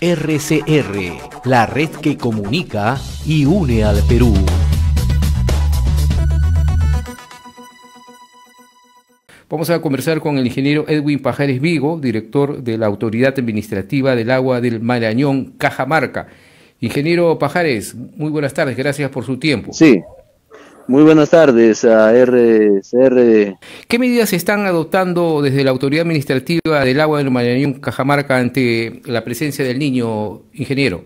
RCR, la red que comunica y une al Perú. Vamos a conversar con el ingeniero Edwin Pajares Vigo, director de la Autoridad Administrativa del Agua del Marañón, Cajamarca. Ingeniero Pajares, muy buenas tardes, gracias por su tiempo. Sí, muy buenas tardes a RCR. ¿Qué medidas se están adoptando desde la Autoridad Administrativa del Agua del Marañón, Cajamarca, ante la presencia del niño, ingeniero?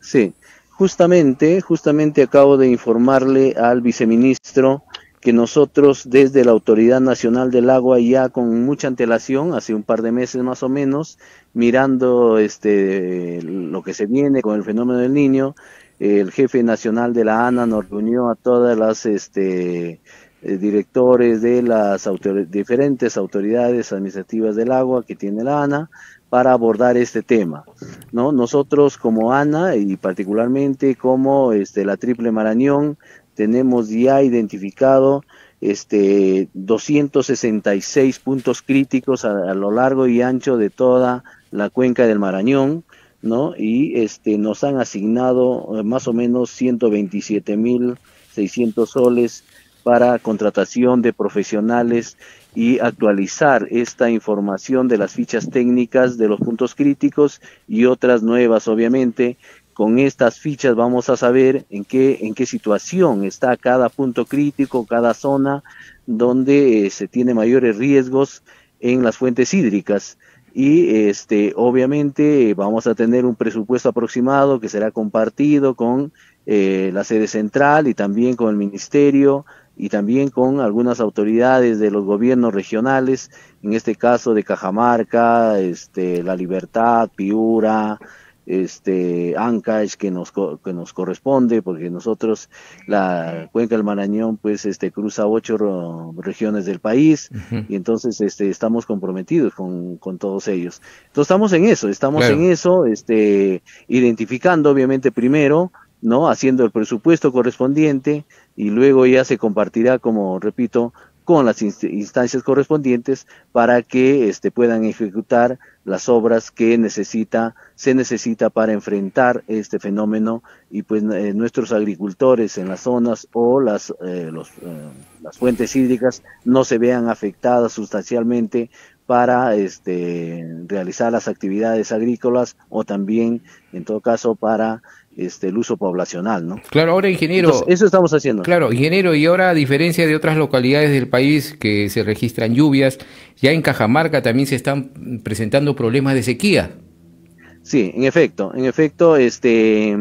Sí, justamente, justamente acabo de informarle al viceministro que nosotros desde la Autoridad Nacional del Agua ya con mucha antelación, hace un par de meses más o menos, mirando este lo que se viene con el fenómeno del niño, el jefe nacional de la ANA nos reunió a todas las este, eh, directores de las diferentes autoridades administrativas del agua que tiene la ANA para abordar este tema. ¿no? Nosotros como ANA y particularmente como este, la Triple Marañón tenemos ya identificado este, 266 puntos críticos a lo largo y ancho de toda la cuenca del Marañón, ¿no? Y este, nos han asignado eh, más o menos 127 mil 600 soles para contratación de profesionales y actualizar esta información de las fichas técnicas de los puntos críticos y otras nuevas, obviamente. Con estas fichas vamos a saber en qué, en qué situación está cada punto crítico, cada zona donde eh, se tiene mayores riesgos en las fuentes hídricas y este obviamente vamos a tener un presupuesto aproximado que será compartido con eh, la sede central y también con el ministerio y también con algunas autoridades de los gobiernos regionales, en este caso de Cajamarca, este, La Libertad, Piura, este Ancash que nos que nos corresponde porque nosotros la cuenca del Marañón pues este cruza ocho regiones del país y entonces este estamos comprometidos con, con, todos ellos. Entonces estamos en eso estamos en eso este identificando obviamente primero no haciendo el presupuesto correspondiente y luego ya se compartirá como repito con las instancias correspondientes para que este, puedan ejecutar las obras que necesita, se necesita para enfrentar este fenómeno y pues eh, nuestros agricultores en las zonas o las, eh, los, eh, las fuentes hídricas no se vean afectadas sustancialmente para este, realizar las actividades agrícolas o también, en todo caso, para este, el uso poblacional, ¿no? Claro, ahora ingeniero. eso estamos haciendo. Claro, ingeniero, y ahora a diferencia de otras localidades del país que se registran lluvias, ya en Cajamarca también se están presentando problemas de sequía. Sí, en efecto, en efecto, este,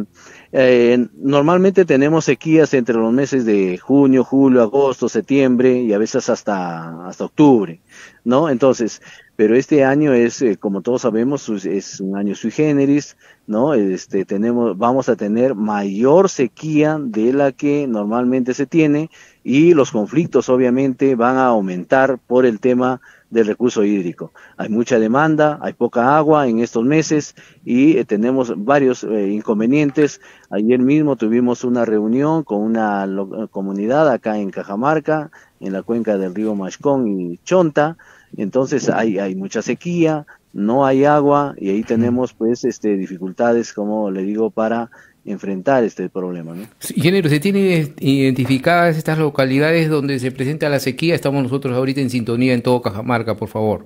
eh, normalmente tenemos sequías entre los meses de junio, julio, agosto, septiembre y a veces hasta, hasta octubre, ¿no? Entonces, pero este año es, eh, como todos sabemos, es un año sui generis, ¿no? Este, tenemos, vamos a tener mayor sequía de la que normalmente se tiene y los conflictos obviamente van a aumentar por el tema del recurso hídrico. Hay mucha demanda, hay poca agua en estos meses y eh, tenemos varios eh, inconvenientes. Ayer mismo tuvimos una reunión con una comunidad acá en Cajamarca, en la cuenca del río Machcón y Chonta, entonces hay, hay mucha sequía, no hay agua y ahí tenemos pues este dificultades, como le digo, para enfrentar este problema. ¿no? ingeniero, ¿se tienen identificadas estas localidades donde se presenta la sequía? Estamos nosotros ahorita en sintonía en todo Cajamarca, por favor.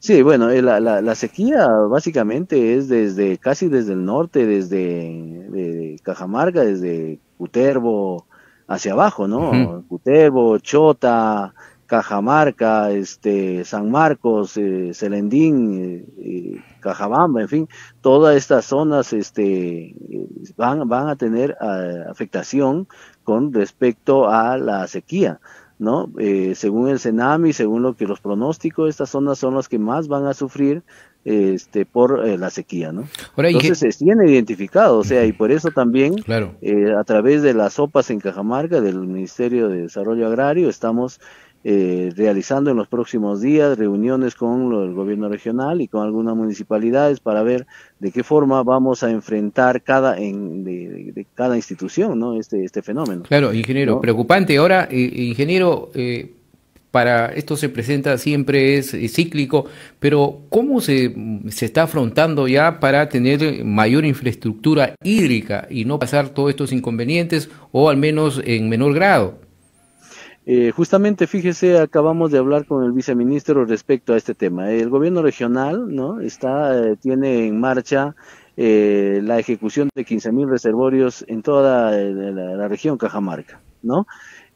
Sí, bueno, eh, la, la, sequía básicamente es desde casi desde el norte, desde Cajamarca, desde Cutervo hacia abajo, ¿no? Cutervo, Chota, Cajamarca, este, San Marcos, eh, Celendín, eh, Cajabamba, en fin, todas estas zonas este, van, van a tener ah, afectación con respecto a la sequía. ¿no? Eh, según el Senami, según lo que los pronósticos, estas zonas son las que más van a sufrir este, por la sequía, ¿no? Entonces se tiene identificado, o sea, y por eso también, claro. a través de las sopas en Cajamarca del Ministerio de Desarrollo Agrario, estamos eh, realizando en los próximos días reuniones con el gobierno regional y con algunas municipalidades para ver de qué forma vamos a enfrentar cada en, de, cada institución no este este fenómeno. Claro ingeniero preocupante. Ahora eh, ingeniero eh, para esto se presenta siempre es, cíclico, pero ¿cómo se, se, está afrontando ya para tener mayor infraestructura hídrica y no pasar todos estos inconvenientes o al menos en menor grado? Eh, justamente, fíjese, acabamos de hablar con el viceministro respecto a este tema. El gobierno regional, ¿no? Está, eh, tiene en marcha eh, la ejecución de 15.000 reservorios en toda la, la, región Cajamarca, ¿no?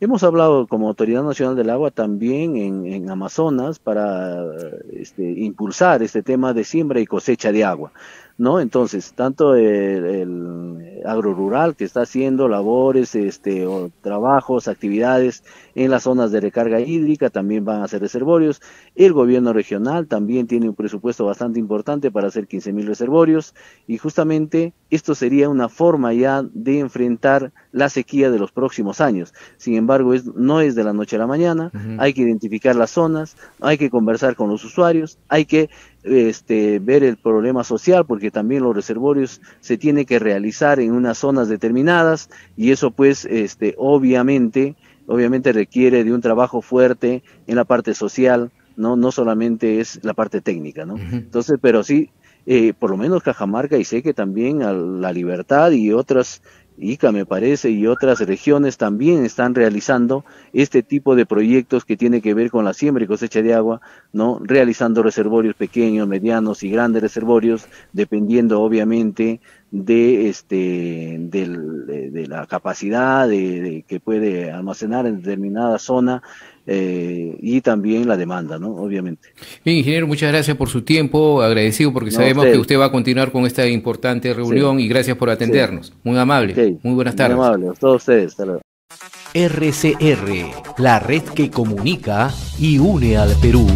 Hemos hablado como Autoridad Nacional del Agua también en, Amazonas para este, impulsar este tema de siembra y cosecha de agua. ¿No? Entonces, tanto el, agro rural que está haciendo labores, este, o trabajos, actividades en las zonas de recarga hídrica, también van a hacer reservorios. El gobierno regional también tiene un presupuesto bastante importante para hacer 15 mil reservorios y justamente esto sería una forma ya de enfrentar la sequía de los próximos años. Sin embargo, es, no es de la noche a la mañana, hay que identificar las zonas, hay que conversar con los usuarios, hay que este, ver el problema social, porque también los reservorios se tienen que realizar en unas zonas determinadas y eso pues este, obviamente, obviamente requiere de un trabajo fuerte en la parte social, no, no solamente es la parte técnica, ¿no? Entonces, pero sí, eh, por lo menos Cajamarca y sé que también a la libertad y otras Ica me parece y otras regiones también están realizando este tipo de proyectos que tiene que ver con la siembra y cosecha de agua, ¿no? Realizando reservorios pequeños, medianos y grandes reservorios, dependiendo obviamente de este de, la capacidad de, que puede almacenar en determinada zona eh, y también la demanda, ¿no? Obviamente. Bien, ingeniero, muchas gracias por su tiempo, agradecido porque sabemos que usted va a continuar con esta importante reunión y gracias por atendernos. Muy amable, muy buenas tardes. Muy amable, a todos ustedes. RCR, la red que comunica y une al Perú.